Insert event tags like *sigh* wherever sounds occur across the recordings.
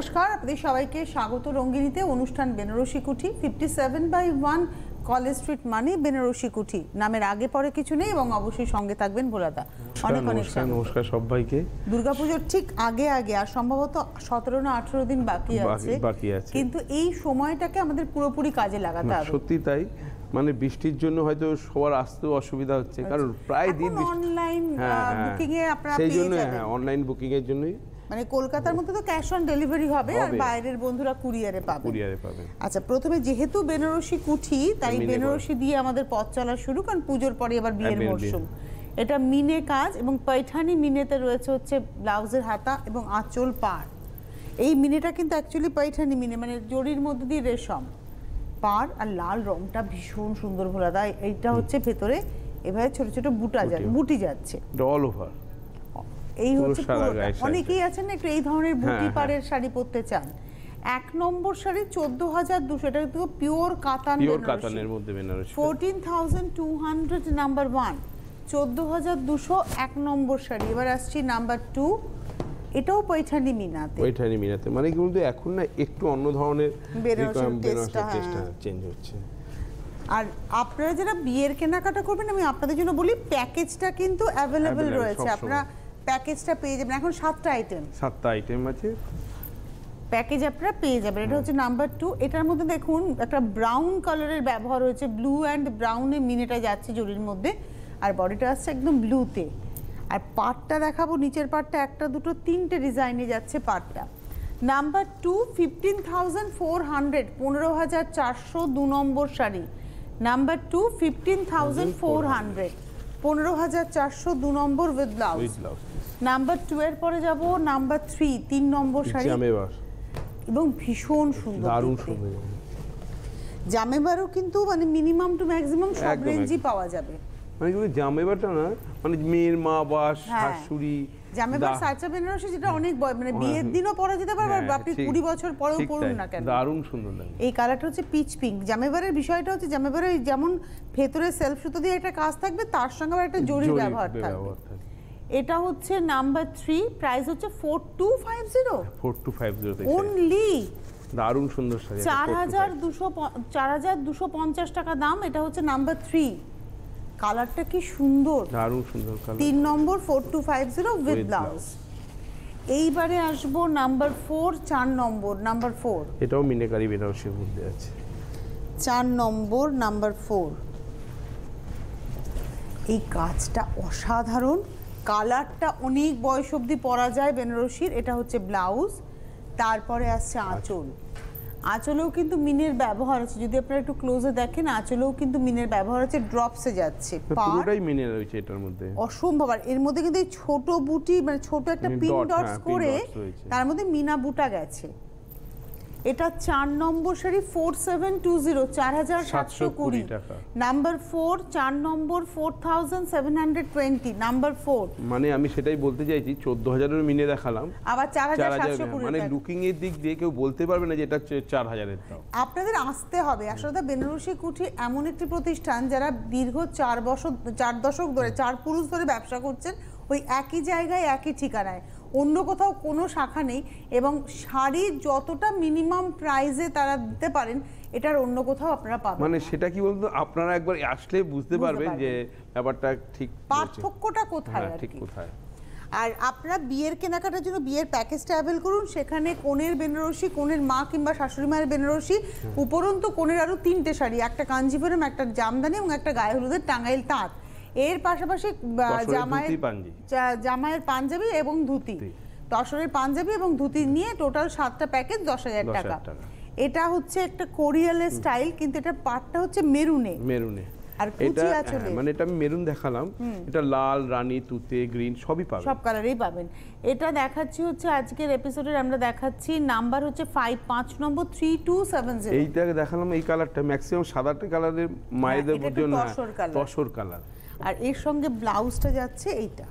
নমস্কার আপনাদের সবাইকে স্বাগত রঙ্গিনীতে। অনুষ্ঠান Banarasi Kuthi fifty seven by one college street মানে বেনারসি কুঠি। নামের আগে পরে কিছু নেই এবং অবশ্যই সঙ্গে থাকবেন ভোলাদা। অনেক অনেক নমস্কার সবাইকে। দুর্গাপুজোর ঠিক আগে আগে আর সম্ভবত সতেরো না আঠেরো দিন বাকি আছে। বাকি আছে। কিন্তু এই সময়টাকে আমাদের পুরোপুরি কাজে লাগাতে হবে। সত্যি তাই। মানে বৃষ্টির জন্য হয়তো সবার আসতেও অসুবিধা হচ্ছে। কারণ প্রায় দিন অনলাইন বুকিং এ আপনারা সেই জন্য হ্যাঁ অনলাইন বুকিং এর জন্যই মানে কলকাতার মধ্যে তো ক্যাশ অন ডেলিভারি হবে আর বাইরের বন্ধুরা কুরিয়ারে পাবে। কুরিয়ারে পাবেন আচ্ছা প্রথমে যেহেতু বেনারসি কুঠি তাই বেনারসি দিয়ে আমাদের পথ চলা শুরু কারণ পুজোর পরে এবার বিয়ের মরশুম। এটা মিনে কাজ এবং পৈঠানি মিনেতে রয়েছে হচ্ছে ব্লাউজের হাতা এবং আঁচল পাড়। এই মিনেটা কিন্তু অ্যাকচুয়ালি পৈঠানি মিনে মানে জরির মধ্যে দিয়ে রেশম। পাড় আর লাল রংটা ভীষণ সুন্দর ভোলা। দেয় এইটা হচ্ছে ভেতরে এভাবে ছোট ছোট বুটা যায় বুটি। যাচ্ছে। অল ওভার এই হচ্ছে। অনেকেই আছেন না একটু এই ধরনের বুটি হ্যাঁ, পাড়ের শাড়ি পরতে চান। এক নম্বর শাড়ি চোদ্দ হাজার দুশো এটা কিন্তু পিওর কাতান পিওর কাতানের মধ্যে Banarasi. Fourteen thousand two hundred number one চোদ্দ হাজার দুশো এক নম্বর শাড়ি। এবার আসছি নাম্বার টু এটাও পৈঠানি মিনাতে। ওইটাই মিনাতে। মানে কি বলতো এখন না একটু অন্য ধরনের টেস্টটা, হ্যাঁ। চেঞ্জ হচ্ছে। আর আপনারা যারা বিয়ের কেনাকাটা করবেন আমি আপনাদের জন্য বলি প্যাকেজটা কিন্তু অ্যাভেলেবেল রয়েছে। আপনারা প্যাকেজটা পেয়ে যাবেন। এখন সাতটা আইটেম সাতটা আইটেম আছে। প্যাকেজ আপনারা পেয়ে যাবেন। এটা হচ্ছে নাম্বার টু এটার মধ্যে দেখুন একটা ব্রাউন কালারের ব্যবহার হয়েছে। ব্লু অ্যান্ড ব্রাউনে মিনেটা যাচ্ছে জরির মধ্যে। আর বডিটা আসছে একদম ব্লুতে আর পাটটা দেখাবো নিচের পাটটা। একটা দুটো তিনটে ডিজাইনে যাচ্ছে পাটটা। Number two fifteen thousand four hundred পনেরো হাজার চারশো দু নম্বর sari. Number two fifteen thousand four hundred পনেরো হাজার চারশো দু নম্বর with blouse with blouse number two এর পরে যাব নাম্বার থ্রি তিন নম্বর শাড়ি। জামেবার। এবং ভীষণ সুন্দর দারুণ সুন্দর জামেবারও কিন্তু মানে মিনিমাম টু ম্যাক্সিমাম সব রেঞ্জই পাওয়া যাবে। মানে কিন্তু জামেবারটা না মানে মেয়ের মা বা হ্যাঁ। শাশুড়ি জামেবার সাচা বেনারসি যেটা অনেক বয় মানে হ্যাঁ, বিয়ের দিনও পরা যেতে পারবে আর হ্যাঁ, আপনি কুড়ি বছর পরেও পড়ুন না কেন? দারুণ সুন্দর লাগে। এই কালারটা হচ্ছে পিচ পিঙ্ক জামেবারের বিষয়টা হচ্ছে জামেবারের যেমন ভেতরে সেলফ সুতো দিয়ে একটা কাজ থাকবে তার সঙ্গে আবার একটা জরির ব্যবহার থাকবে। এটা হচ্ছে নাম্বার থ্রি প্রাইস হচ্ছে four two five zero four two five zero only দারুণ সুন্দর চার হাজার দুশো চার হাজার দুশো পঞ্চাশ টাকা দাম এটা হচ্ছে নাম্বার থ্রি কালারটা কি সুন্দর। দারুণ সুন্দর কালার তিন নম্বর four two five zero with blouse এইবারে আসব নাম্বার ফোর চার নম্বর নাম্বার ফোর এটাও মিনেকারি বেনারসির মধ্যে আছে। চার নম্বর নাম্বার ফোর এই কাজটা অসাধারণ। কালারটা অনেক বয়স অবধি পরা যায় বেনারসির এটা হচ্ছে ব্লাউজ তারপরে আসছে আঁচল। আঁচলেও কিন্তু মিনের ব্যবহার আছে যদি আপনারা একটু ক্লোজে দেখেন আঁচলেও কিন্তু মিনের ব্যবহার আছে ড্রপসে যাচ্ছে পুরোটাই মিনে রয়েছে এটার মধ্যে? অসম্ভব আর এর মধ্যে কিন্তু এই ছোট বুটি মানে ছোট একটা পিন ডটস হ্যাঁ, করে তার মধ্যে মিনা বুটা গেছে। এটা চার নম্বর sari four seven two zero চার হাজার সাতশো কুড়ি নাম্বার ফোর চার নম্বর four thousand seven hundred twenty number four মানে আমি সেটাই বলতে চাইছি চোদ্দ হাজারের মিনে দেখালাম। আবার চার হাজার সাতশো কুড়ি মানে লুকিং এর দিক দিয়ে কেউ বলতে পারবে না যে এটা চার হাজারের দাম। আপনাদের আসতে হবে আসলে বেনারসি কুঠি এমন একটি প্রতিষ্ঠান যারা দীর্ঘ চার বছর চার দশক ধরে চার পুরুষ ধরে ব্যবসা করছেন ওই একই জায়গায় একই ঠিকানায়। অন্য কোথাও কোনো শাখা নেই এবং শাড়ি যতটা মিনিমাম প্রাইসে তারা দিতে পারেন এটার অন্য কোথাও আপনারা পাবেন মানে সেটা কি বলতো? আপনারা একবার আসলে বুঝতে পারবেন। যে ব্যাপারটা ঠিক পার্থক্যটা কোথায় হ্যাঁ আর ঠিক কোথায়। আর আপনারা বিয়ের কেনাকাটার জন্য বিয়ের প্যাকেজটা অ্যাভেল করুন সেখানে কনের বেনারসি কনের মা কিংবা শাশুড়ি মায়ের বেনারসি উপরন্তু কনের আরও তিনটে শাড়ি একটা কাঞ্জিপুরম একটা জামদানি এবং একটা গায়ে হলুদের টাঙ্গাইল তাঁত। এর পাশাপাশি আহ, তসরের জামাইয়ের ধুতি, পাঞ্জি। জা- জামাইয়ের পাঞ্জাবি এবং ধুতি। তসরের পাঞ্জাবি এবং ধুতি নিয়ে টোটাল সাতটা প্যাকেজ দশ হাজার টাকা। এটা হচ্ছে একটা কোরিয়ালের স্টাইল কিন্তু এটা পাটটা হচ্ছে মেরুনে। মেরুনে। আর এটা হ্যাঁ, মানে এটা আমি মেরুন দেখালাম। এটা লাল রানী তুতে গ্রিন সবই পাবে সব কালারেই পাবেন। এটা দেখাচ্ছি হচ্ছে আজকের এপিসোডের আমরা দেখাচ্ছি নাম্বার হচ্ছে ফাইভ পাঁচ নম্বর থ্রি টু সেভেন এইটা দেখালাম এই কালারটা ম্যাক্সিমাম সাদাটা কালারের মায়েদের জন্য তসর তসর কালার আর এর সঙ্গে ব্লাউজটা যাচ্ছে এইটা।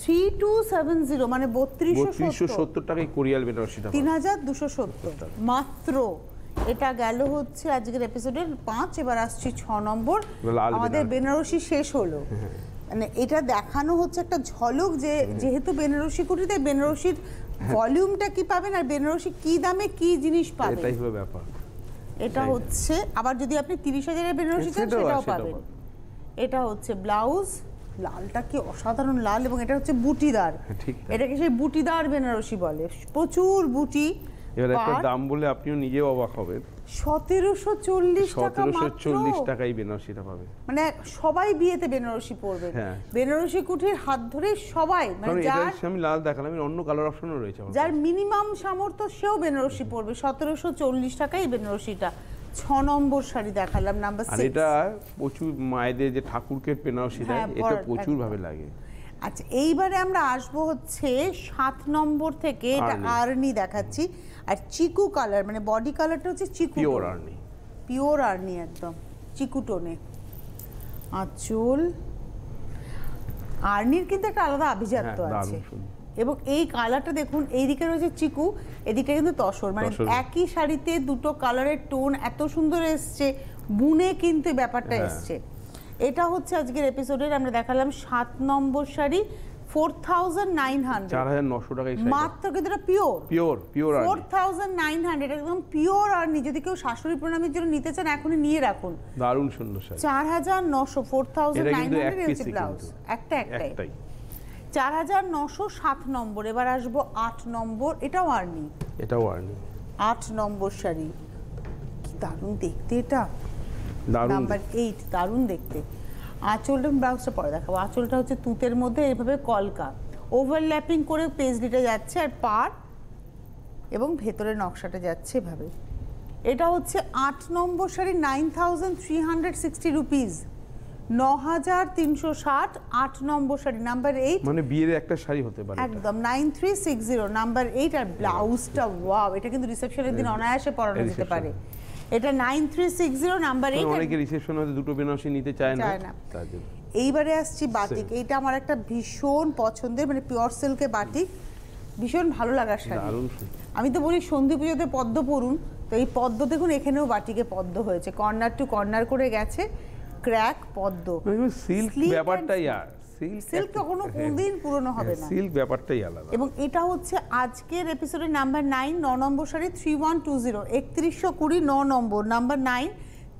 থ্রি টু সেভেন জিরো মানে বত্রিশশো সত্তর। টাকায় কোরিয়াল বেনারসিটা তিন হাজার দুশো সত্তর। মাত্র এটা গেল হচ্ছে আজকের এপিসোডের পাঁচ এবার আসছি ছ নম্বর। আমাদের বেনারসি। শেষ হলো। মানে এটা দেখানো হচ্ছে একটা ঝলক যে যেহেতু বেনারসি কুটিতে বেনারসির ভলিউমটা কি পাবেন আর বেনারসি কি দামে কি জিনিস পাবেন? এটাই হবে ব্যাপার। এটা হচ্ছে আবার যদি আপনি তিরিশ হাজারের বেনারসি চান সেটাও পাবেন। এটা হচ্ছে ব্লাউজ লালটা কি অসাধারণ লাল এবং এটা হচ্ছে বুটিদার। হ্যাঁ। এটাকে সেই বুটিদার বেনারসি বলে। প্রচুর বুটি এবার একটা দাম বলে আপনিও নিজেও অবাক হবেন সতেরোশো চল্লিশ টাকা সতেরোশো চল্লিশ টাকাই বেনারসিটা পাবে। মানে সবাই বিয়েতে বেনারসি পরবে। হ্যাঁ। বেনারসি কুঠির হাত ধরে সবাই মানে যার আমি লাল দেখালাম এর অন্য কালার অপশনও রয়েছে যার মিনিমাম সামর্থ্য সেও বেনারসি পরবে। সতেরোশো চল্লিশ টাকাই বেনারসিটা। ছ নম্বর শাড়ি দেখালাম নাম্বার আর এটা প্রচুর মায়েদের যে ঠাকুরকে বেনারসি দেয় হ্যাঁ, এটা প্রচুর ভাবে লাগে। আচ্ছা এইবারে আমরা আসব হচ্ছে সাত নম্বর থেকে এটা আর্নি। দেখাচ্ছি। আর চিকু কালার মানে বডি কালারটা হচ্ছে চিকু পিওর আর্নি। পিওর আর্নি একদম চিকু টোনে আঁচল। আর্নির কিন্তু একটা আলাদা আভিজাত্য হ্যাঁ, আছে। এবং এই কালারটা দেখুন এইদিকে রয়েছে চিকু এদিকে কিন্তু তসর। মানে একই শাড়িতে দুটো কালারের টোন এত সুন্দর এসছে বুনে কিন্তু ব্যাপারটা হ্যাঁ। এসছে। এটা হচ্ছে আজকের এপিসোডের আমরা দেখালাম সাত নম্বর sari four thousand nine hundred হাজার নশো টাকায় মাত্র কিন্তু এটা pure pure pure four thousand nine hundred একদম পিওর আর্নি যদি কেউ শাশুড়ি প্রণামের জন্য নিতে চান এখনই নিয়ে রাখুন। দারুণ সুন্দর চার হাজার নশো four thousand nine hundred blouse একটা একটাই। চার হাজার নশো সাত নম্বর এবার আসব আট নম্বর এটাও আর্নি। এটাও আর্নি। আট নম্বর শাড়ি। কি দারুণ দেখতে এটা। নাম্বার এইট দারুণ দেখতে। আঁচলটা ব্লাউজটা পরে দেখাবো। আঁচলটা হচ্ছে তুতের মধ্যে এভাবে কলকা। ওভারল্যাপিং করে পেজলিটা যাচ্ছে আর পার এবং ভেতরের নকশাটা যাচ্ছে এভাবে। এটা হচ্ছে আট নম্বর sari nine thousand three hundred sixty rupees আট নম্বর শাড়ি নাম্বার মানে বিয়ের একটা শাড়ি হতে পারে একদম nine three six zero number eight আর ব্লাউজটা ওয়াও এটা কিন্তু রিসেপশনের দিন অনায়াসে পরানো যেতে পারে। এটা নাম্বার অনেকে রিসেপশন দুটো বেনারসি নিতে চায় না। এইবারে আসছি বাটিক। এইটা আমার একটা ভীষণ পছন্দের মানে পিওর সিল্কে বাটিক। ভীষণ ভালো লাগার শাড়ি। আমি তো বলি সন্ধি পুজোতে পদ্ম পড়ুন তো এই পদ্ম দেখুন এখানেও বাটিকে পদ্ম হয়েছে। কর্নার টু কর্নার করে গেছে। ক্র্যাক পদ্ম। সিল্ক ব্যাপারটাই আর সিল্ক সিল্ক কখনো কোনদিন পুরনো হবে না। সিল্ক ব্যাপারটাই আলাদা। এবং এটা হচ্ছে আজকের এপিসোডের নাম্বার নাইন ন নম্বর sari three one two zero একত্রিশশো কুড়ি ন নম্বর number nine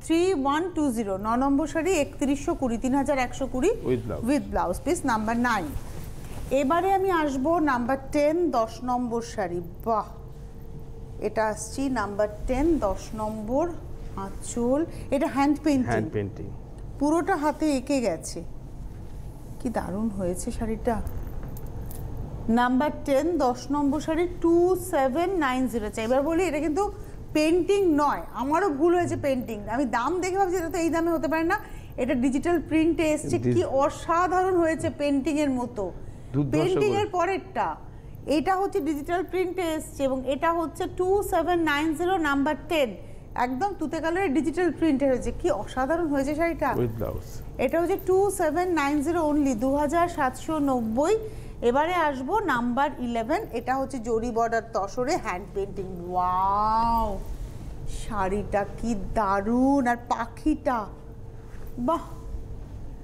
three one two zero ন নম্বর শাড়ি একত্রিশশো কুড়ি তিন হাজার একশো কুড়ি. With blouse piece number nine এবারে আমি আসব নাম্বার টেন দশ নম্বর শাড়ি বাহ! এটা আসছি নাম্বার টেন দশ নম্বর আঁচল। এটা হ্যান্ড পেন্টিং হ্যান্ড পেন্টিং পুরোটা হাতে এঁকে গেছে। কি দারুণ হয়েছে শাড়িটা। নাম্বার টেন দশ নম্বর sari two seven nine zero চাই। এবার বলি এটা কিন্তু পেন্টিং নয়। আমারও ভুল হয়েছে পেন্টিং আমি দাম দেখে ভাবছি এটা তো এই দামে হতে পারে না। এটা ডিজিটাল প্রিন্টে এসছে। কি অসাধারণ হয়েছে পেন্টিং এর মতো। পেন্টিং এর পরেরটা এটা হচ্ছে ডিজিটাল প্রিন্টে এসছে এবং এটা হচ্ছে two seven nine zero number ten একদম তুতে কালারের ডিজিটাল প্রিন্টে হয়েছে। কি অসাধারণ হয়েছে শাড়িটা। উইথ ব্লাউজ এটা হচ্ছে two seven nine zero only দু হাজার সাতশো নব্বই। এবারে আসব নাম্বার ইলেভেন এটা হচ্ছে জরি বর্ডার তসরে হ্যান্ড পেন্টিং ওয়াও শাড়িটা কি দারুণ! আর পাখিটা বাহ!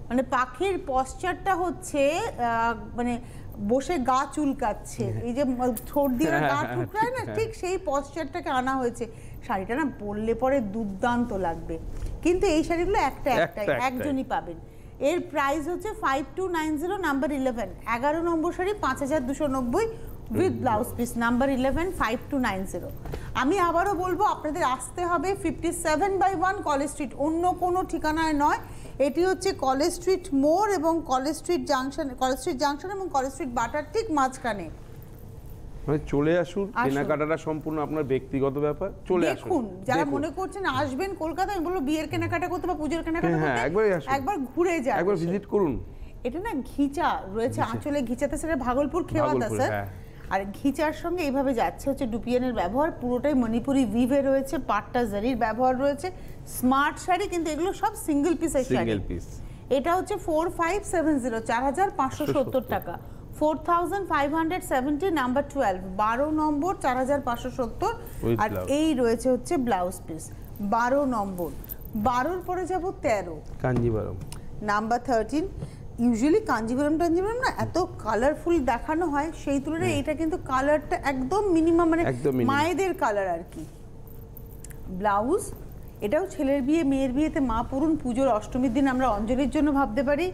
মানে পাখির পশ্চারটা হচ্ছে আহ, মানে বসে গা চুলকাচ্ছে। এই যে ঠোঁট দিয়ে গা *laughs* ঠুকরায় না ঠিক সেই পশ্চারটাকে আনা হয়েছে। শাড়িটা না পরলে পরে দুর্দান্ত লাগবে। কিন্তু এই শাড়িগুলো একটা একটা, একটাই একটাই। একজনই পাবেন। এর প্রাইস হচ্ছে five two nine zero number eleven এগারো নম্বর শাড়ি পাঁচ হাজার দুশো নব্বই with blouse piece number eleven five two nine zero আমি আবারও বলব আপনাদের আসতে হবে fifty seven by one college street অন্য কোনো ঠিকানায় নয়। এটি হচ্ছে কলেজ স্ট্রিট মোড় এবং college street junction college street junction এবং কলেজ স্ট্রিট বাটার ঠিক মাঝখানে। মানে চলে আসুন। কেনাকাটাটা সম্পূর্ণ আপনার ব্যক্তিগত ব্যাপার চলে আসুন। যারা মনে করছেন আসবেন কলকাতায় বলব বিয়ের কেনাকাটা করতে বা পুজোর কেনাকাটা হ্যাঁ, করতে একবারই আসুন। একবার ঘুরে যান। একবার ভিজিট করুন। এটা না ঘিচা রয়েছে আঁচলে ঘিচাতে সেটা ভাগলপুর খেওয়াতা স্যার। আর ঘিচার সঙ্গে এইভাবে যাচ্ছে হচ্ছে ডুপিয়ানের ব্যবহার পুরোটাই মণিপুরি ভিভে রয়েছে পাট্টা জারির ব্যবহার রয়েছে। স্মার্ট শাড়ি কিন্তু এগুলো সব সিঙ্গেল পিসের শাড়ি। সিঙ্গেল পিস এটা হচ্ছে ফোর ফাইভ সেভেন জিরো চার হাজার পাঁচশো সত্তর। টাকা। Four thousand five hundred seventy number twelve. বারো নম্বর চার হাজার পাঁচশো সত্তর। আর এই রয়েছে হচ্ছে ব্লাউজ পিস বারো নম্বর। বারোর পরে যাব তেরো। Kanjeevaram. Number thirteen usually Kanchipuram টাঞ্জিপুরম না এত কালারফুল দেখানো হয় সেই তুলনায় এটা কিন্তু কালারটা একদম মিনিমাম মানে মায়েদের কালার আর কি। ব্লাউজ এটাও ছেলের বিয়ে মেয়ের বিয়েতে মা পড়ুন পুজোর অষ্টমীর দিন আমরা অঞ্জলির জন্য ভাবতে পারি।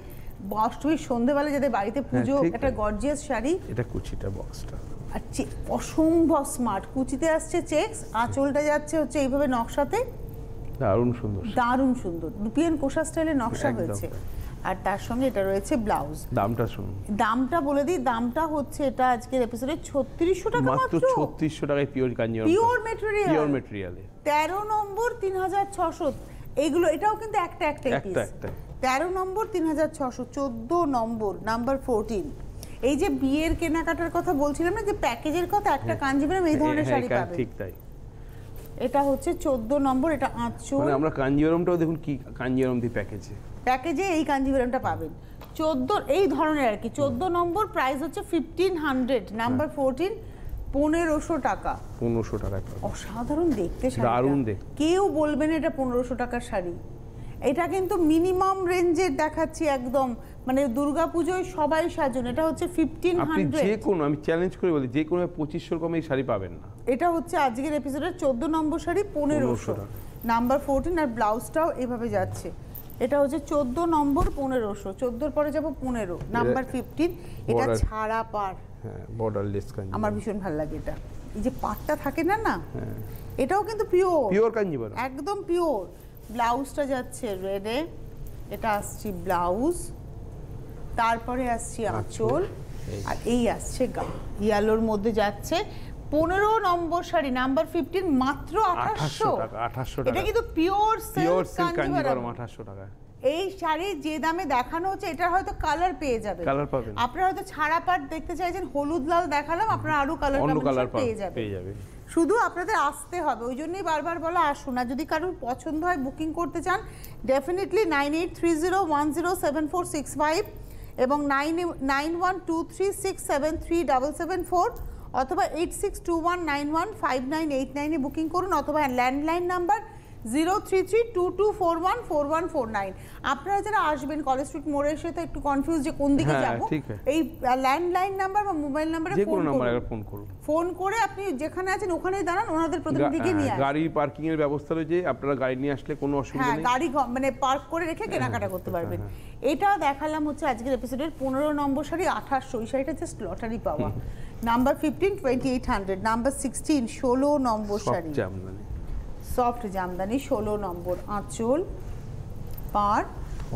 অষ্টমীর সন্ধেবেলা যাদের বাড়িতে পুজো ঠিক একটা গর্জিয়াস শাড়ি। এটা কুচিটা বক্সটা আর অসম্ভব স্মার্ট কুচিতে আসছে চেক্স আঁচলটা যাচ্ছে হচ্ছে এইভাবে নকশাতে। দারুণ সুন্দর দারুণ সুন্দর। লুপিয়ান কোষা স্টাইলে নকশা। হয়েছে। আর তার সঙ্গে এটা রয়েছে ব্লাউজ দামটা শুনুন। দামটা বলে দিই দামটা হচ্ছে এটা আজকের এপিসোডে ছত্রিশশো টাকা মাত্র মাত্র। ছত্রিশশো টাকায় পিওর কাঞ্জিওর পিওর মেটেরিয়াল পিওর মেটেরিয়ালে তেরো নম্বর তিন হাজার ছশো। এইগুলো এটাও কিন্তু একটা একটা একটা একটা। তেরো নম্বর তিন হাজার ছশো চোদ্দ নম্বর নাম্বার ফোরটিন এই যে বিয়ের কেনাকাটার কথা বলছিলাম না যে প্যাকেজের কথা একটা কাঞ্জিপুরম এই ধরনের হ্যাঁ, শাড়ি হ্যাঁ, পাবে। ঠিক তাই। এটা হচ্ছে চোদ্দ নম্বর এটা আঁচল। মানে আমরা কাঞ্জিওরমটাও দেখুন কি কাঞ্জিওরম দি প্যাকেজে। প্যাকেজে এই কাঞ্জিপুরমটা পাবেন। চোদ্দ এই ধরনের আর কি চোদ্দ নম্বর প্রাইস হচ্ছে ফিফটিন হান্ড্রেড নাম্বার ফোরটিন পনেরোশো টাকা। পনেরোশো টাকা অসাধারণ দেখতে শাড়িটা। দারুণ দেখতে। কেউ বলবে না এটা পনেরোশো টাকার শাড়ি। এটা কিন্তু মিনিমাম রেঞ্জের দেখাচ্ছি একদম। মানে দুর্গাপুজোয় সবাই সাজুন। এটা হচ্ছে ফিফটিন আপনি যে কোনো আমি চ্যালেঞ্জ করে বলি যে কোনো পঁচিশশোর কমে এই শাড়ি পাবেন না। এটা হচ্ছে আজকের এপিসোডের চোদ্দ নম্বর শাড়ি পনেরোশো। নাম্বার ফোরটিন আর ব্লাউজটাও এভাবে যাচ্ছে। এটা হচ্ছে চোদ্দ নম্বর পনেরোশো। চোদ্দোর পরে যাব পনেরো। নাম্বার ফিফটিন এটা ছাড়া পার। হ্যাঁ বর্ডারলেস আমার ভীষণ ভালো লাগে এটা। এই যে পাটটা থাকে না না? হ্যাঁ। এটাও কিন্তু পিওর পিওর কাঞ্জিবরম একদম পিওর ব্লাউজটা যাচ্ছে রেডে এটা আসছে ব্লাউজ তারপরে আসছে আঁচল আর এই আসছে গা ইয়ালোর মধ্যে যাচ্ছে পনেরো নম্বর শাড়ি নাম্বার ফিফটিন মাত্র আঠাশশো। আঠাশশো টাকা এটা কিন্তু পিওর পিওর সিল্ক কাঞ্জিভারাম আঠাশশো টাকা। এই শাড়ি যে দামে দেখানো হচ্ছে এটা হয়তো কালার পেয়ে যাবে কালার পাবেন। আপনারা হয়তো ছাড়া পাট দেখতে চাইছেন হলুদ লাল দেখালাম আপনারা আরও কালার পেয়ে যাবেন। পেয়ে যাবে শুধু আপনাদের আসতে হবে, ওই জন্যই বারবার বলা, আসুন। আর যদি কারোর পছন্দ হয় বুকিং করতে চান definitely nine eight three zero one zero seven four six five এবং nine nine one two three six seven three double seven four অথবা eight six two one nine one five nine eight নাইনে booking করুন, অথবা landline number zero three three two two four one four one four nine. আপনারা যারা আসবেন college street মোড়ে এসে তো একটু কনফিউজ যে কোন দিকে হ্যাঁ, যাব। এই ল্যান্ডলাইন নাম্বার বা মোবাইল নাম্বারে যে ফোন কোনো নাম্বার করুন। ফোন করুন। ফোন করে আপনি যেখানে আছেন ওখানেই দাঁড়ান ওনাদের প্রতিনিধিকে নিয়ে হ্যাঁ, গাড়ি পার্কিং এর ব্যবস্থা রয়েছে আপনারা গাড়ি নিয়ে আসলে কোনো অসুবিধা হ্যাঁ নেই। গাড়ি মানে পার্ক করে রেখে কেনাকাটা করতে পারবেন। এটা দেখালাম হচ্ছে আজকের এপিসোডের পনেরো নম্বর শাড়ি আঠাশশো এই শাড়িটা জাস্ট লটারি পাওয়া। Number fifteen twenty eight hundred number sixteen ষোলো নম্বর শাড়ি সফট জামদানি ষোলো নম্বর আঁচল পার।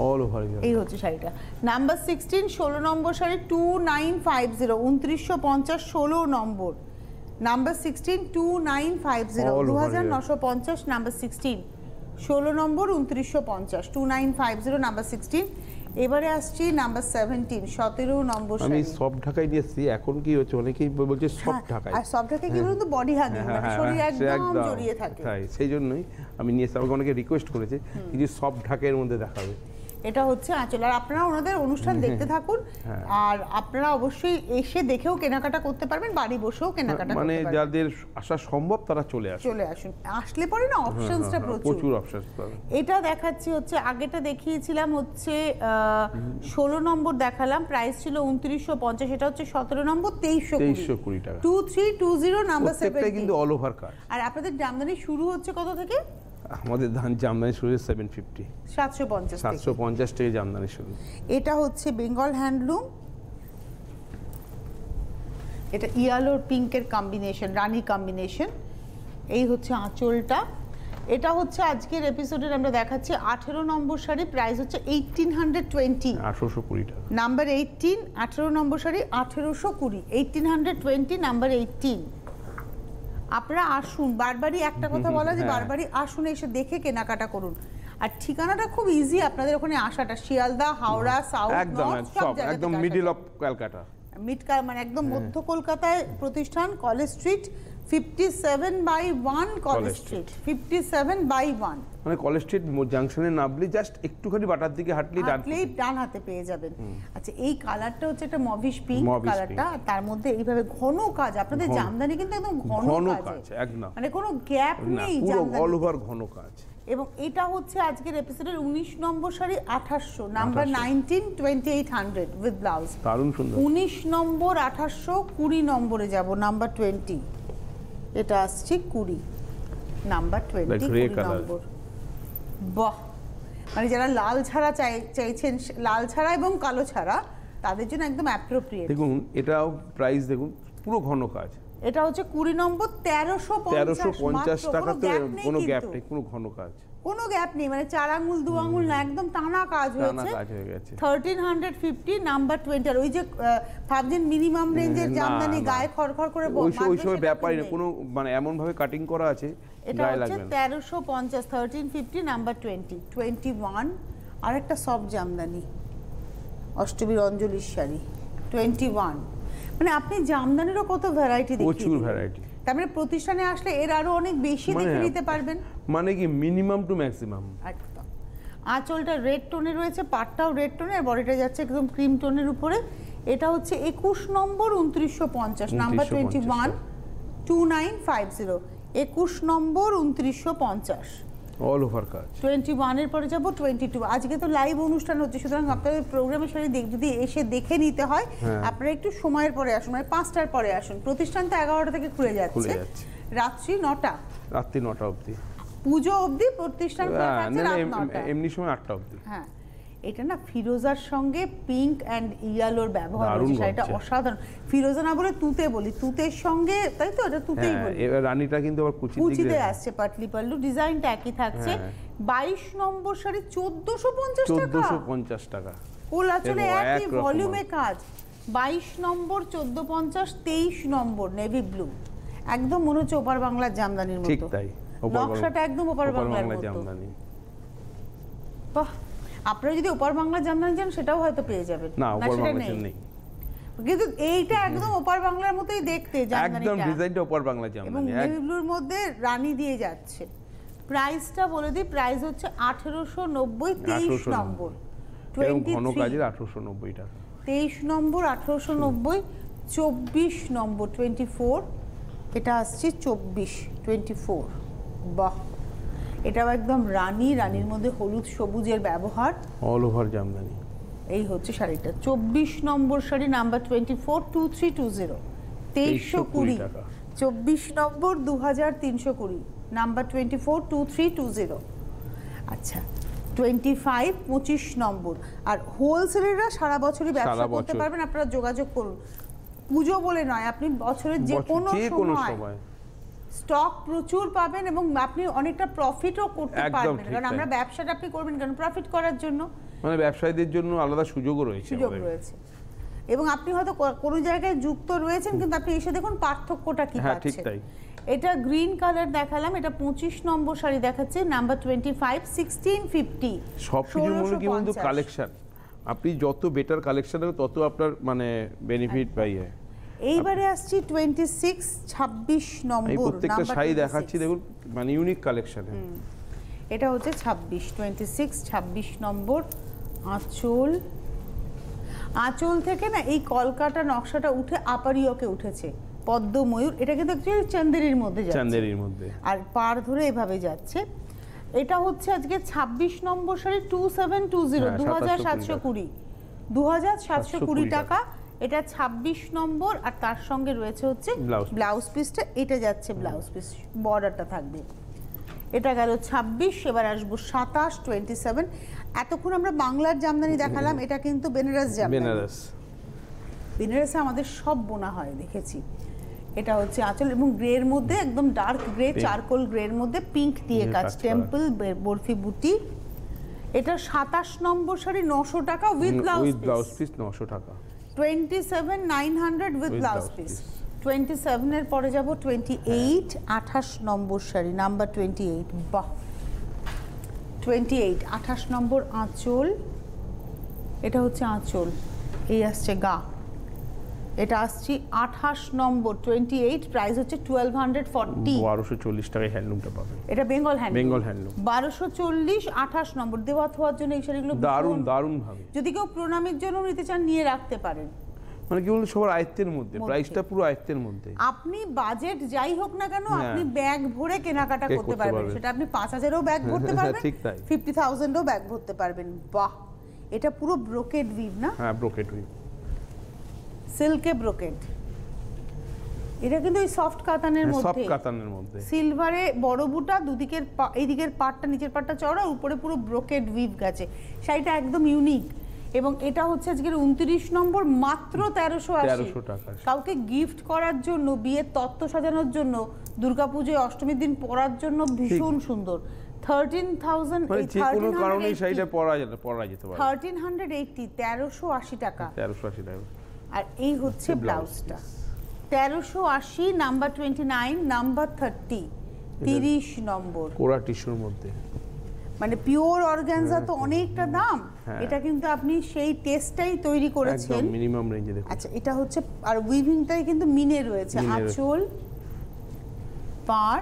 অল ওভার এই হচ্ছে শাড়িটা। নাম্বার সিক্সটিন ষোলো নম্বর sari two nine five zero উনত্রিশশো পঞ্চাশ ষোলো নম্বর। Number sixteen two nine five zero দু হাজার নশো পঞ্চাশ নাম্বার সিক্সটিন ষোলো নম্বর উনত্রিশশো পঞ্চাশ two nine five zero number sixteen এবারে আসছি নাম্বার সেভেন্টিন সতেরো নম্বর আমি সব ঢাকায় দিয়েছি এসেছি এখন কি হচ্ছে? অনেকেই বলছে সব হ্যাঁ, ঢাকায়। আর সব ঢাকায় কি বলুন তো বডি হাগিং হ্যাঁ, মানে হ্যাঁ, শরীর একদম জড়িয়ে থাকে। তাই সেই জন্যই আমি নিয়ে এসে আমাকে অনেকে রিকোয়েস্ট করেছে কিছু সব ঢাকের মধ্যে দেখাবে। এটা হচ্ছে আঁচল। আর আপনারা ওনাদের অনুষ্ঠান দেখতে থাকুন। হ্যাঁ। আর আপনারা অবশ্যই এসে দেখেও কেনাকাটা করতে পারবেন বাড়ি বসেও কেনাকাটা মানে যাদের আসা সম্ভব তারা চলে আসে চলে আসুন। আসলে পরে না অপশনসটা প্রচুর। প্রচুর অপশন এটা দেখাচ্ছি হচ্ছে আগেটা দেখিয়েছিলাম হচ্ছে ষোলো নম্বর দেখালাম। প্রাইস ছিল উনত্রিশশো পঞ্চাশ এটা হচ্ছে সতেরো নম্বর তেইশশো তেইশশো কুড়ি টাকা। Two three two zero number প্রত্যেকটাই কিন্তু অল ওভার কাজ আর আপনাদের জামদানি শুরু হচ্ছে কত থেকে? আমাদের ধান জামদানি শুরু হয়েছে সেভেন ফিফটি সাতশো পঞ্চাশ সাতশো পঞ্চাশ থেকে জামদানি শুরু। এটা হচ্ছে বেঙ্গল হ্যান্ডলুম। এটা ইয়ালোর পিঙ্কের কম্বিনেশন রানি কম্বিনেশন এই হচ্ছে আঁচলটা। এটা হচ্ছে আজকের এপিসোডের আমরা দেখাচ্ছি আঠেরো নম্বর শাড়ি প্রাইস হচ্ছে এইটিন হান্ড্রেড টোয়েন্টি আঠারোশো কুড়ি টাকা। নাম্বার এইটিন আঠেরো নম্বর শাড়ি আঠেরোশো কুড়ি। Eighteen hundred twenty number eighteen আপনারা আসুন। বারবারই একটা *laughs* কথা বলা যে হ্যাঁ। বারবারই আসুন এসে দেখে কেনাকাটা করুন। আর ঠিকানাটা খুব ইজি আপনাদের ওখানে আসাটা। শিয়ালদা হাওড়া সাউথ একদম একদম মিডিল। অফ কলকাতা মিডকা মানে একদম মধ্য কলকাতায় প্রতিষ্ঠান college street fifty seven by one college college street fifty seven by one মানে কলেজ স্ট্রিট জাংশনে নামলে জাস্ট একটুখানি বাটার দিকে হাঁটলি ডান হাঁটলেই ডান হাতে পেয়ে যাবেন। আচ্ছা এই কালারটা হচ্ছে একটা মভিশ পিঙ্ক কালারটা তার মধ্যে এইভাবে ঘন কাজ আপনাদের জামদানি কিন্তু একদম ঘন কাজ। একদম। মানে কোনো গ্যাপ নেই পুরো অল ওভার ঘন কাজ। এবং এটা হচ্ছে আজকের এপিসোডের উনিশ নম্বর শাড়ি আঠাশশো number 2800 nineteen twenty eight hundred with blouse দারুণ সুন্দর। উনিশ নম্বর আঠাশশো কুড়ি নম্বরে যাব নাম্বার টোয়েন্টি এটা আসছে কুড়ি নাম্বার টোয়েন্টি grey কুড়ি colour. নম্বর। বাহ। মানে যারা লাল ছাড়া চাই চাইছেন লাল ছাড়া এবং কালো ছাড়া তাদের জন্য একদম অ্যাপ্রোপ্রিয়েট দেখুন এটাও প্রাইস দেখুন পুরো ঘন কাজ। এটা হচ্ছে কুড়ি নম্বর তেরোশো তেরোশো পঞ্চাশ টাকা তো কোনো গ্যাপ নেই কোনো ঘন কাজ। কোনো গ্যাপ নেই মানে চার আঙুল দু আঙুল না একদম টানা কাজ টানা হয়েছে। কাজ হয়ে গেছে। Thirteen hundred fifty number twenty আর ওই যে ভাবছেন মিনিমাম রেঞ্জের জামদানি। গায়ে খড়খড় করে ওই সময় ব্যাপারই না কোনো মানে এমন ভাবে কাটিং করা আছে এটা হচ্ছে তেরোশো পঞ্চাশ thirteen fifty number twenty twenty one আর একটা সব জামদানি অষ্টমীর অঞ্জলির শাড়ি টোয়েন্টি ওয়ান মানে আপনি জামদানিরও কত ভ্যারাইটি প্রচুর ভ্যারাইটি তার মানে প্রতিষ্ঠানে আসলে এর আরও অনেক বেশি মানে- দেখে নিতে পারবেন। মানে কি মিনিমাম টু ম্যাক্সিমাম একদম। আঁচলটা রেড টোনে রয়েছে পাটটাও রেড টোনে আর বডিটা যাচ্ছে একদম ক্রিম টোনের উপরে। এটা হচ্ছে একুশ নম্বর উনত্রিশশো পঞ্চাশ number twenty one two nine five zero একুশ নম্বর উনত্রিশশো পঞ্চাশ। অল ওভার কাজ। টোয়েন্টি ওয়ানের পরে যাব টোয়েন্টি টু। আজকে তো লাইভ অনুষ্ঠান হচ্ছে সুতরাং আপনাদের প্রোগ্রামের সাথে যদি এসে দেখে নিতে হয় হ্যাঁ। আপনারা একটু সময়ের পরে আসুন মানে পাঁচটার পরে আসুন। প্রতিষ্ঠান তো এগারোটা থেকে খুলে যাচ্ছে। রাত্রি নটা। রাত্রি নটা অবধি। পুজো অবধি প্রতিষ্ঠান হ্যাঁ, এমনি সময় আটটা অবধি। হ্যাঁ। এটা না ফিরোজার সঙ্গে পিঙ্ক অ্যান্ড ইয়ালোর ব্যবহার হয়েছে শাড়িটা অসাধারণ। ফিরোজা না বলে তুতে বলি তুতের সঙ্গে তাই তো? এটা তুতেই হ্যাঁ বলি। এবার রানীটা কিন্তু আবার দিকে কুচিতে আসছে পাটলি পাল্লু ডিজাইনটা একই থাকছে। হ্যাঁ। বাইশ নম্বর শাড়ি চোদ্দশো পঞ্চাশ টাকা। চোদ্দশো পঞ্চাশ টাকা। কোলাচলে একই ভলিউমে কাজ। বাইশ নম্বর চোদ্দ পঞ্চাশ তেইশ নম্বর নেভি ব্লু একদম মনে হচ্ছে ওপার বাংলার জামদানির ঠিক মতো। তাই নকশাটা একদম ওপার বাংলার বাংলার মতো। জামদানি। বাহ! আপনারা যদি ওপার বাংলা জামদানি যান সেটাও হয়তো পেয়ে যাবেন। না ওপার বাংলার নেই। কিন্তু এইটা একদম ওপার বাংলার মতোই দেখতে একদম ডিজাইনটা ওপার বাংলা এবং জামদানি এক- নেভি ব্লুর মধ্যে রানী দিয়ে যাচ্ছে। প্রাইসটা বলে দিই প্রাইস হচ্ছে আঠেরোশো নব্বই তেইশ নম্বর। এরকম টোয়েন্টি ঘন কাজের আঠারোশো নব্বই টাকা। তেইশ নম্বর আঠেরোশো নব্বই চব্বিশ নম্বর টোয়েন্টি ফোর এটা আসছে চব্বিশ টোয়েন্টি ফোর বাহ। এটাও একদম রানী রানীর মধ্যে হলুদ সবুজের ব্যবহার। অল ওভার জামদানি এই হচ্ছে শাড়িটা। চব্বিশ নম্বর sari number twenty four two three two zero তেইশশো 2320 কুড়ি। চব্বিশ নম্বর দু হাজার তিনশো কুড়ি। Number twenty four two three two zero আচ্ছা টোয়েন্টি ফাইভ পঁচিশ নম্বর। আর হোলসেলাররা সারা বছরই ব্যবসা করতে পারবেন আপনারা যোগাযোগ করুন। পুজো বলে নয় আপনি বছরের যে কোনো সময়। স্টক প্রচুর পাবেন এবং আপনি অনেকটা প্রফিটও করতে পারবেন। কারণ আমরা ব্যবসাটা আপনি করবেন কেন? প্রফিট করার জন্য। মানে ব্যবসায়ীদের জন্য আলাদা সুযোগও রয়েছে সুযোগ রয়েছে। এবং আপনি হয়তো কোনো জায়গায় যুক্ত রয়েছেন কিন্তু আপনি এসে দেখুন পার্থক্যটা কি হ্যাঁ, ঠিক পাচ্ছেন তাই। এটা গ্রিন কালার দেখালাম এটা পঁচিশ নম্বর শাড়ি দেখাচ্ছে number twenty five sixteen fifty সব মূল্য কি বলতো কালেকশন আপনি যত বেটার কালেকশন হবে তত আপনার মানে বেনিফিট পাই যায় এইবারে আসছি টোয়েন্টি সিক্স ছাব্বিশ আমি নম্বর প্রত্যেকটা শাড়ি দেখাচ্ছি দেখুন মানে ইউনিক কালেকশনে এটা হচ্ছে ছাব্বিশ টোয়েন্টি সিক্স ছাব্বিশ নম্বর আঁচল। আঁচল থেকে না এই কলকাতা নকশাটা উঠে আপারিয়কে উঠেছে পদ্ম ময়ূর এটা কিন্তু অ্যাকচুয়ালি চান্দেরির মধ্যে যাচ্ছে। চান্দেরির মধ্যে। আর পার ধরে এভাবে যাচ্ছে। এটা হচ্ছে আজকে ছাব্বিশ নম্বর sari two seven two zero দু হাজার 2720 সাতশো কুড়ি। দু হাজার সাতশো কুড়ি টাকা। এটা ছাব্বিশ নম্বর আর তার সঙ্গে রয়েছে হচ্ছে ব্লাউজ পিসটা এটা যাচ্ছে ব্লাউজ পিস বর্ডারটা থাকবে। এটা গেল ছাব্বিশ এবার আসব সাতাশ টোয়েন্টি সেভেন এতক্ষণ আমরা বাংলার জামদানি দেখালাম এটা কিন্তু বেনারস জামদানি। বেনারস। বেনারসে আমাদের সব বোনা হয় দেখেছি। এটা হচ্ছে আঁচল এবং গ্রের মধ্যে একদম ডার্ক গ্রে। চারকোল গ্রের মধ্যে পিঙ্ক দিয়ে কাজ। টেম্পল বরফি বুটি। এটা সাতাশ নম্বর শাড়ি নশো টাকা উইথ ব্লাউজ পিস নশো টাকা। Twenty seven nine hundred with blouse piece. Twenty সেভেনের পরে যাব টোয়েন্টি এইট আঠাশ নম্বর শাড়ি নাম্বার টোয়েন্টি এইট বাহ। টোয়েন্টি এইট আঠাশ নম্বর আঁচল। এটা হচ্ছে আঁচল। এই আসছে গা। এটা আসছি আঠাশ নম্বর টোয়েন্টি এইট প্রাইস হচ্ছে টুয়েলভ হান্ড্রেড ফর্টি বারোশো চল্লিশ টাকায় হ্যান্ডলুমটা পাবেন এটা বেঙ্গল হ্যান্ড বেঙ্গল হ্যান্ডলুম বারোশো চল্লিশ আঠাশ নম্বর দেওয়া থোয়ার জন্য এই শাড়িগুলো দারুণ দারুণ ভাবে। যদি কেউ প্রণামের জন্য নিতে চান নিয়ে রাখতে পারেন। মানে কি বলতো সবার আয়ত্তের মধ্যে। প্রাইসটা পুরো আয়ত্তের মধ্যে। আপনি বাজেট যাই হোক না কেন হ্যাঁ। আপনি ব্যাগ ভরে কেনাকাটা করতে পারবেন। সেটা আপনি পাঁচ হাজারও ব্যাগ ভরতে পারবেন ঠিক তাই। ফিফটি থাউজেন্ডও ব্যাগ ভরতে পারবেন। বাহ! এটা পুরো ব্রোকেড উইভ না? হ্যাঁ ব্রোকেট উইভ সিল্কে ব্রোকেড। এটা কিন্তু ওই সফট কাতানের সব মধ্যে। কাতানের মধ্যে। সিলভারে বড় বুটা দুদিকের এইদিকের পাটটা নিচের পাটটা চওড়া উপরে পুরো ব্রোকেড উইভ গেছে। শাড়িটা একদম ইউনিক। এবং এটা হচ্ছে আজকের উনত্রিশ নম্বর মাত্র তেরোশো 1300 টাকা। কাউকে গিফট করার জন্য বিয়ের তত্ত্ব সাজানোর জন্য দুর্গাপুজোয় অষ্টমীর দিন পরার জন্য ভীষণ সুন্দর। থার্টিন থাউজেন্ড মানে থার্টিন হান্ড্রেড এইটটি তেরোশো আশি টাকা। তেরোশো আশি টাকা। আর এই হচ্ছে ব্লাউজটা তেরোশো আশি number twenty nine number thirty তিরিশ নম্বর। কোরা টিস্যুর মধ্যে। মানে পিওর অর্গানজা তো অনেকটা দাম। হ্যাঁ। এটা কিন্তু আপনি সেই টেস্টটাই তৈরি করেছেন। মিনিমাম রেঞ্জে দেখুন। আচ্ছা এটা হচ্ছে আর উইভিংটাই কিন্তু মিনে রয়েছে। আঁচল পার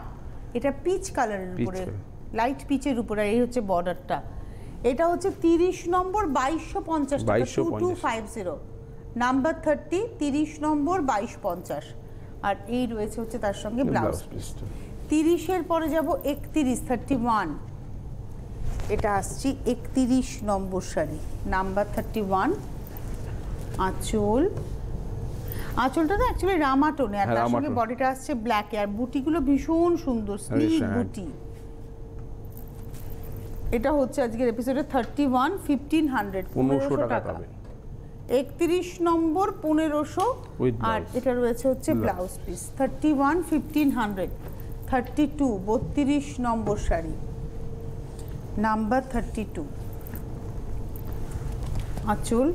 এটা পিচ কালারের উপরে লাইট পিচের উপরে এই হচ্ছে বর্ডারটা এটা হচ্ছে তিরিশ নম্বর বাইশশো পঞ্চাশ টাকা two two 2250 five zero number thirty তিরিশ নম্বর বাইশ পঞ্চাশ। আর এই রয়েছে হচ্ছে তার সঙ্গে ব্লাউজ তিরিশের পরে যাব একত্রিশ থার্টি ওয়ান। এটা আসছি একত্রিশ নম্বর শাড়ি নাম্বার থার্টি ওয়ান। আঁচল। আঁচলটা না অ্যাকচুয়ালি রামাটনে আর হ্যাঁ, তার সঙ্গে বডিটা আসছে ব্ল্যাকে আর বুটিগুলো ভীষণ সুন্দর স্লিভ হ্যাঁ। বুটি। এটা হচ্ছে আজকের এপিসোডে থার্টি ওয়ান ফিফটিন হান্ড্রেড পনেরোশো টাকা একত্রিশ নম্বর পনেরোশো আর এটা রয়েছে হচ্ছে. Blouse piece thirty one fifteen hundred thirty two বত্রিশ নম্বর শাড়ি। নাম্বার থার্টি টু আঁচল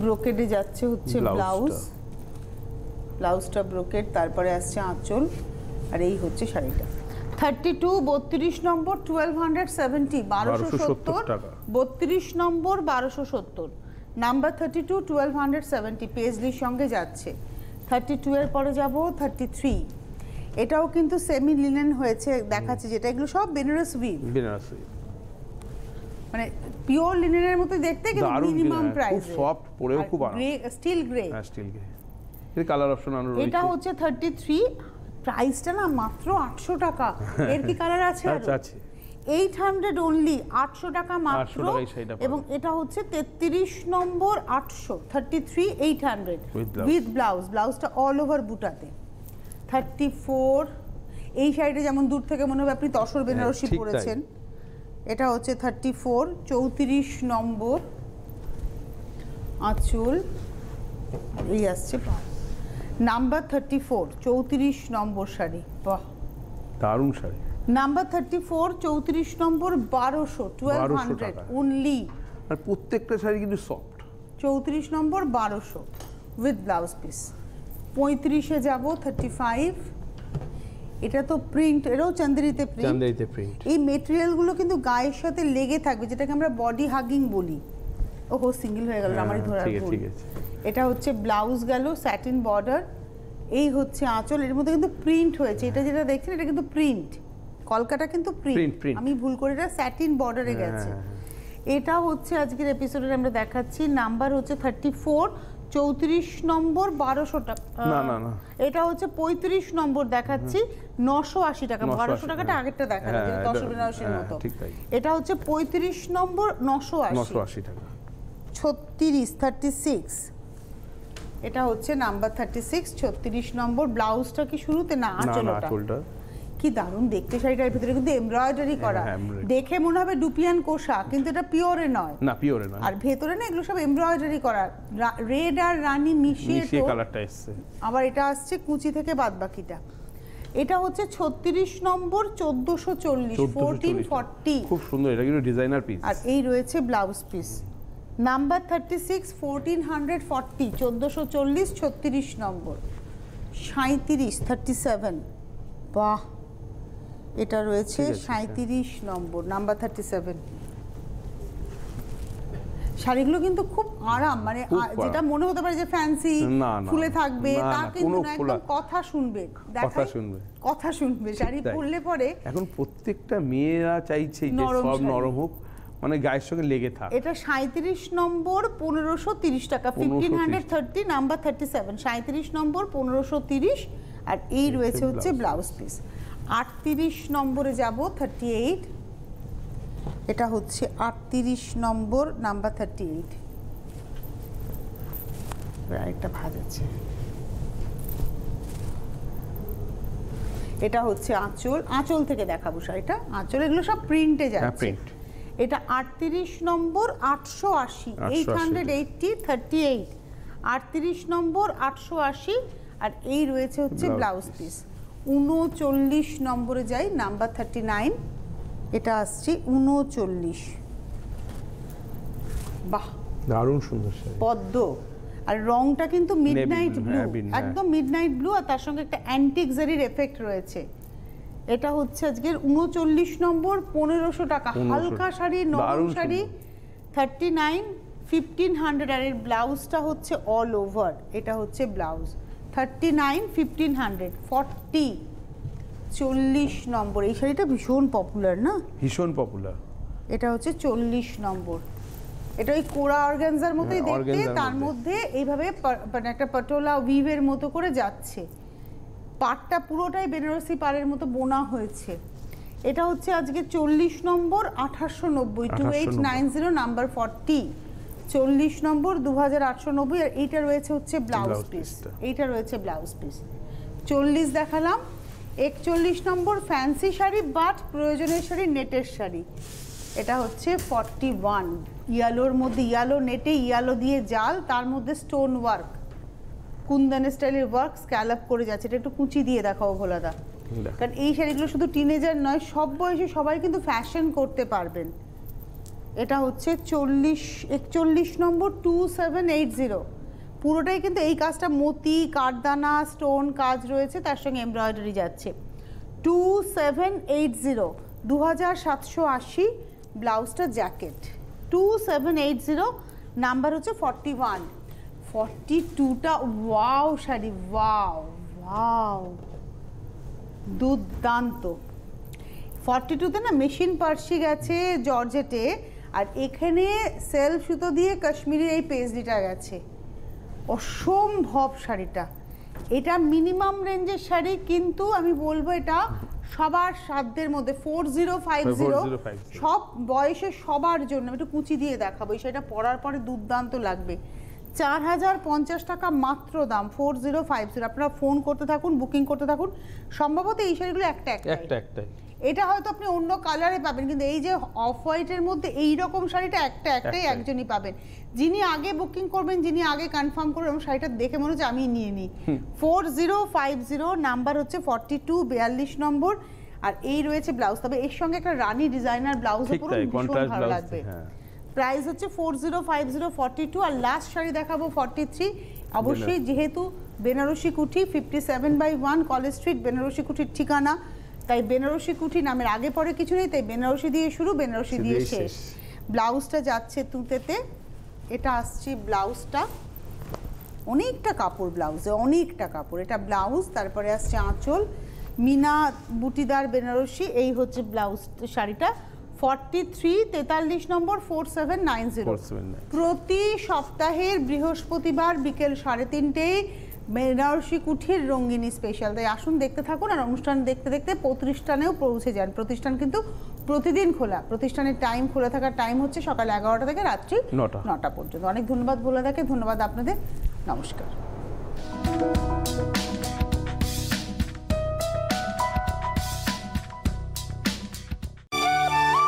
ব্রোকেডে যাচ্ছে হচ্ছে। ব্লাউজ ব্লাউজটা ব্রোকেড তারপরে আসছে আঁচল। আর এই হচ্ছে শাড়িটা। থার্টি টু বত্রিশ নম্বর টুয়েলভ হান্ড্রেড সেভেন্টি বারোশো 1270 সত্তর। টাকা। বত্রিশ নম্বর বারোশো সত্তর। Number thirty two twelve hundred seventy পেজলির সঙ্গে যাচ্ছে। থার্টি টু এর পরে যাব থার্টি থ্রি এটাও কিন্তু সেমি লিনেন হয়েছে দেখাচ্ছে যেটা। এগুলো সব বেনারস উইভ বেনারসি মানে পিওর লিনেনের মতো দেখতে কিন্তু মিনিমাম হ্যাঁ, প্রাইস খুব soft, পরেও খুব আরাম। গ্রে স্টিল গ্রে হ্যাঁ স্টিল গে এর কালার অপশন আরও এটা হচ্ছে থার্টি থ্রি প্রাইসটা না মাত্র আটশো টাকা। *laughs* এর কি কালার আছে আচ্ছা আছে। এইট হান্ড্রেড অনলি আটশো টাকা মাত্র। 800 টাকায় শাড়িটা পাবেন। এবং এটা হচ্ছে তেত্রিশ নম্বর আটশো thirty three eight hundred with blouse ব্লাউজটা অল ওভার বুটাতে। থার্টি ফোর এই শাড়িটা যেমন দূর থেকে মনে হবে আপনি তসর বেনারসি হ্যাঁ, পরেছেন। এটা হচ্ছে থার্টি ফোর চৌত্রিশ নম্বর আঁচল। এই আসছে। নাম্বার থার্টি ফোর চৌত্রিশ নম্বর শাড়ি। বাহ। দারুণ শাড়ি। নাম্বার থার্টি ফোর চৌত্রিশ নম্বর বারোশো টুয়েলভ হান্ড্রেড অনলি আর প্রত্যেকটা শাড়ি কিন্তু সফট চৌত্রিশ নম্বর বারোশো উইথ ব্লাউজ পিস পঁয়ত্রিশে যাব থার্টি ফাইভ এটা তো প্রিন্ট এটাও চান্দেরিতে প্রিন্ট চান্দাইতে প্রিন্ট এই মেটেরিয়ালগুলো কিন্তু গায়ের সাথে লেগে থাকবে যেটাকে আমরা বডি হাগিং বলি। ওহো সিঙ্গেল হয়ে গেল আমারই ধরার হ্যাঁ, ভুল। এটা হচ্ছে ব্লাউজ গেল স্যাটিন বর্ডার এই হচ্ছে আঁচল এর মধ্যে কিন্তু প্রিন্ট হয়েছে। এটা যেটা দেখছেন এটা কিন্তু প্রিন্ট কলকাতা কিন্তু প্রিন্ট আমি ভুল করে এটা স্যাটিন বর্ডারে হ্যাঁ, গেছে। হ্যাঁ, এটা হচ্ছে আজকের এপিসোডে আমরা দেখাচ্ছি। নাম্বার হচ্ছে থার্টি ফোর চৌত্রিশ নম্বর বারোশো টাকা না, না, না। এটা হচ্ছে পঁয়ত্রিশ নম্বর দেখাচ্ছি। নশো আশি টাকা 980 বারোশো টাকাটা হ্যাঁ। আগেরটা দেখানো হ্যাঁ, যেটা এটা- দশ বেনারসির হ্যাঁ, মতো। এটা হচ্ছে পঁয়ত্রিশ নম্বর নশো আশি। টাকা। ছত্রিশ থার্টি সিক্স এটা হচ্ছে নাম্বার থার্টি সিক্স ছত্রিশ নম্বর। ব্লাউজটা কি শুরুতে? না আঁচলটা। কি দারুণ দেখতে শাড়িটার ভিতরে কিন্তু এমব্রয়ডারি করা। হ্যাঁ, দেখে মনে হবে ডুপিয়ান কোষা কিন্তু এটা পিওরে নয়। না পিওরে নয়। আর ভেতরে না এগুলো সব এমব্রয়ডারি করা। রেড আর রানী মিশিয়ে মিশিয়ে কালারটা এসছে। আবার এটা আসছে কুচি থেকে বাদ বাকিটা এটা হচ্ছে ছত্রিশ নম্বর চোদ্দশো চল্লিশ 1440 ফোরটিন খুব সুন্দর এটা কিন্তু ডিজাইনার পিস আর এই রয়েছে blouse piece number thirty six fourteen hundred forty চোদ্দোশো চল্লিশ ছত্রিশ নম্বর। সাঁত্রিশ থার্টি সেভেন বাহ! এটা রয়েছে সাঁত্রিশ নম্বর নাম্বার থার্টি সেভেন শাড়িগুলো কিন্তু খুব আরাম মানে যেটা মনে হতে পারে যে ফ্যান্সি ফুলে থাকবে তা কিন্তু না, একদম কথা শুনবে দেখাই? শুনবে। কথা শুনবে শাড়ি পরলে পরে এখন প্রত্যেকটা মেয়েরা চাইছে যে সব নরম হোক মানে গায়ের সঙ্গে লেগে থাক। এটা সাঁত্রিশ নম্বর পনেরোশো তিরিশ টাকা fifteen hundred thirty number thirty seven সাঁত্রিশ নম্বর পনেরোশো তিরিশ। আর এই রয়েছে হচ্ছে ব্লাউজ পিস আটত্রিশ নম্বরে যাব থার্টি এইট এটা হচ্ছে আটত্রিশ নম্বর নাম্বার থার্টি এইট আরেকটা ভাজ আছে। এটা হচ্ছে আঁচল। আঁচল থেকে দেখাবো শাড়িটা। আঁচল এগুলো সব প্রিন্টে যাচ্ছে। print। এটা আটত্রিশ নম্বর আটশো আশি। 880 eight hundred eighty thirty eight আটত্রিশ নম্বর আটশো আশি। আর এই রয়েছে হচ্ছে ব্লাউজ পিস উনচল্লিশ নম্বরে যাই নাম্বার থার্টি নাইন এটা আসছে উনচল্লিশ। বাহ! দারুণ সুন্দর পদ্ম। আর রংটা কিন্তু মিডনাইট ব্লু হ্যাঁ, হ্যাঁ। একদম মিডনাইট ব্লু আর তার সঙ্গে একটা অ্যান্টিক জারির এফেক্ট রয়েছে। এটা হচ্ছে আজকের উনচল্লিশ নম্বর পনেরোশো টাকা। হালকা শাড়ি নরম sari. Thirty nine fifteen hundred আর এর ব্লাউজটা হচ্ছে অল ওভার এটা হচ্ছে blouse thirty nine fifteen hundred forty চল্লিশ নম্বর। এই শাড়িটা ভীষণ পপুলার না? ভীষণ পপুলার এটা হচ্ছে চল্লিশ নম্বর। এটা ওই কোরা অর্গানজার মতোই হ্যাঁ, দেখতে তার মধ্যে। মধ্যে এইভাবে মানে একটা পটোলা উইভের মতো করে যাচ্ছে। পাটটা পুরোটাই বেনারসি পাড়ের মতো বোনা হয়েছে। এটা হচ্ছে আজকে চল্লিশ নম্বর আঠাশশো নব্বই two eight nine zero number forty চল্লিশ নম্বর দু হাজার আটশো নব্বই আর এইটা রয়েছে হচ্ছে ব্লাউজ পিস এইটা রয়েছে ব্লাউজ পিস চল্লিশ দেখালাম। একচল্লিশ নম্বর ফ্যান্সি শাড়ি বাট প্রয়োজনের শাড়ি নেটের শাড়ি। এটা হচ্ছে ফর্টি ওয়ান ইয়ালোর মধ্যে ইয়ালো নেটে ইয়ালো দিয়ে জাল তার মধ্যে স্টোন ওয়ার্ক কুন্দন স্টাইলের ওয়ার্ক স্ক্যালাপ করে যাচ্ছে। এটা একটু কুচি দিয়ে দেখাও ভোলাদা। কারণ এই শাড়িগুলো শুধু টিনেজার নয় সব বয়সে সবাই কিন্তু ফ্যাশন করতে পারবেন। এটা হচ্ছে চল্লিশ, একচল্লিশ নম্বর টু সেভেন এইট জিরো পুরোটাই কিন্তু এই কাজটা মতি কাঠদানা স্টোন কাজ রয়েছে, তার সঙ্গে এমব্রয়ডারি যাচ্ছে। টু সেভেন এইট জিরো দু হাজার সাতশো আশি ব্লাউজটা jacket. Two seven eight zero number হচ্ছে ফর্টি ওয়ান ফর্টি টুটা ওয়াও শাড়ি ওয়াও ওয়াও দুর্দান্ত। ফর্টি টুতে না মেশিন পার্সি গেছে, জর্জেটে। আর এখানে সেলফ সুতো দিয়ে কাশ্মীরি এই পেজলিটা গেছে। অসম্ভব শাড়িটা। এটা মিনিমাম রেঞ্জের শাড়ি কিন্তু আমি বলব এটা সবার সাধ্যের মধ্যে ফোর জিরো ফাইভ জিরো সব বয়সে সবার জন্য একটু কুচি দিয়ে দেখাবো এই শাড়িটা পরার পরে দুর্দান্ত লাগবে। চার হাজার পঞ্চাশ টাকা মাত্র দাম ফোর জিরো ফাইভ জিরো আপনারা ফোন করতে থাকুন বুকিং করতে থাকুন। সম্ভবত এই শাড়িগুলো একটা একটা একটা একটাই। এটা হয়তো আপনি অন্য কালারে পাবেন কিন্তু এই যে অফ হোয়াইটের মধ্যে এই রকম শাড়িটা একটা একটাই। একজনই পাবেন। যিনি আগে বুকিং করবেন যিনি আগে কনফার্ম করবেন এবং শাড়িটা দেখে মনে হচ্ছে আমি নিয়ে নিই। Four zero five zero number হচ্ছে ফর্টি টু বিয়াল্লিশ নম্বর। আর এই রয়েছে ব্লাউজ তবে এর সঙ্গে একটা রানী ডিজাইনার ব্লাউজ তাই ভীষণ ভালো লাগবে। হ্যাঁ। প্রাইস হচ্ছে four zero five zero forty two আর লাস্ট শাড়ি দেখাবো ফর্টি থ্রি অবশ্যই যেহেতু Benarasi Kuthi fifty seven by one college street Benarasi কুঠির ঠিকানা। তাই বেনারসি কুঠি নামের আগে পরে কিছু নেই তাই বেনারসি দিয়ে শুরু বেনারসি দিয়ে শেষ। শেষ। ব্লাউজটা যাচ্ছে তুতেতে এটা আসছে ব্লাউজটা। অনেকটা কাপড় ব্লাউজে অনেকটা কাপড়। এটা ব্লাউজ তারপরে আসছে আঁচল। মিনা বুটিদার বেনারসি এই হচ্ছে ব্লাউজ শাড়িটা। ফর্টি থ্রি তেতাল্লিশ নম্বর ফোর সেভেন নাইন জিরো 479 প্রতি সপ্তাহের বৃহস্পতিবার বিকেল সাড়ে তিনটেয় বেনারসি কুঠির রঙ্গিনী স্পেশাল তাই আসুন দেখতে থাকুন আর অনুষ্ঠান দেখতে দেখতে প্রতিষ্ঠানেও পৌঁছে যান। প্রতিষ্ঠান কিন্তু প্রতিদিন খোলা। প্রতিষ্ঠানের টাইম খোলা থাকার টাইম হচ্ছে সকাল এগারোটা থেকে রাত্রি নটা। নটা পর্যন্ত। অনেক ধন্যবাদ বলে থাকে। ধন্যবাদ আপনাদের। নমস্কার।